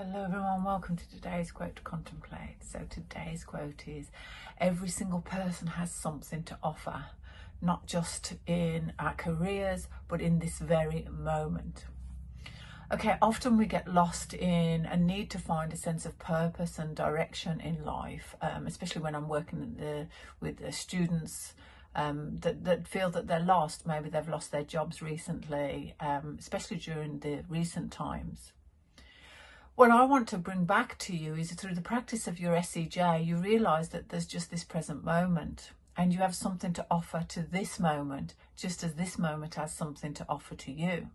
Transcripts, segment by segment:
Hello everyone, welcome to today's quote to contemplate. So today's quote is every single person has something to offer, not just in our careers, but in this very moment. Okay, often we get lost in a need to find a sense of purpose and direction in life, um, especially when I'm working the, with the students um, that, that feel that they're lost. Maybe they've lost their jobs recently, um, especially during the recent times. What I want to bring back to you is through the practice of your SEJ, you realize that there's just this present moment and you have something to offer to this moment, just as this moment has something to offer to you.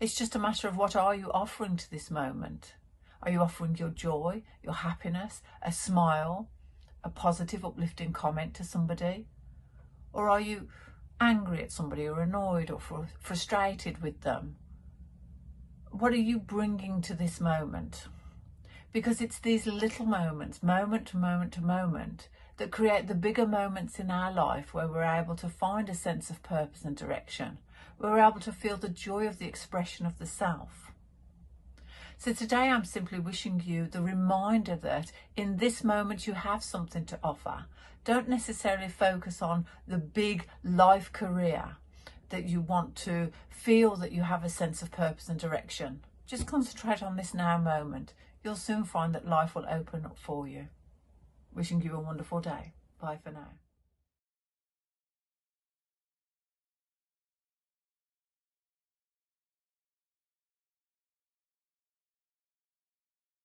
It's just a matter of what are you offering to this moment? Are you offering your joy, your happiness, a smile, a positive, uplifting comment to somebody? Or are you angry at somebody or annoyed or fr frustrated with them? What are you bringing to this moment? Because it's these little moments, moment to moment to moment, that create the bigger moments in our life where we're able to find a sense of purpose and direction, we're able to feel the joy of the expression of the self. So today I'm simply wishing you the reminder that in this moment you have something to offer. Don't necessarily focus on the big life career that you want to feel that you have a sense of purpose and direction. Just concentrate on this now moment. You'll soon find that life will open up for you. Wishing you a wonderful day. Bye for now.